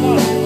Whoa.